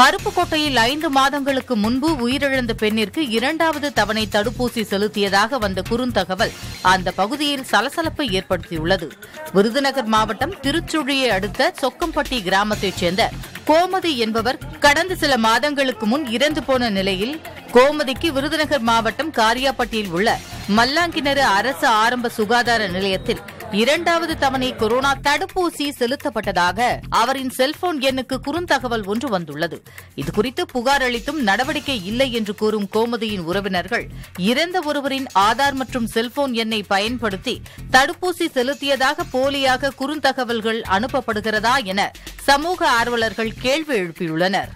அருப்புக்கோட்டையில் ஐந்து மாதங்களுக்கு முன்பு உயிரிழந்த பெண்ணிற்கு இரண்டாவது தவணை தடுப்பூசி செலுத்தியதாக வந்த குறுந்தகவல் அந்த பகுதியில் சலசலப்பை ஏற்படுத்தியுள்ளது. விருதுநகர் மாவட்டம் திருச்சுழியை அடுத்த சொக்கம்பட்டி கிராமத்தைச் சேர்ந்த கோமதி என்பவர் கடந்த சில மாதங்களுக்கு முன் இறந்து போன நிலையில் கோமதிக்கு விருதுநகர் மாவட்டம் காரியாப்பட்டியில் உள்ள மல்லாங்கிணறு அரசு ஆரம்ப சுகாதார நிலையத்தில் இரண்டாவது தவணை கொரோனா தடுப்பூசி செலுத்தப்பட்டதாக அவரின் செல்போன் எண்ணுக்கு குறுந்தகவல் ஒன்று வந்துள்ளது. இதுகுறித்து புகார் அளித்தும் நடவடிக்கை இல்லை என்று கூறும் கோமதியின் உறவினர்கள் இறந்த ஒருவரின் ஆதார் மற்றும் செல்போன் எண்ணை பயன்படுத்தி தடுப்பூசி செலுத்தியதாக போலியாக குறுந்தகவல்கள் அனுப்பப்படுகிறதா என சமூக ஆர்வலர்கள் கேள்வி எழுப்பியுள்ளனர்.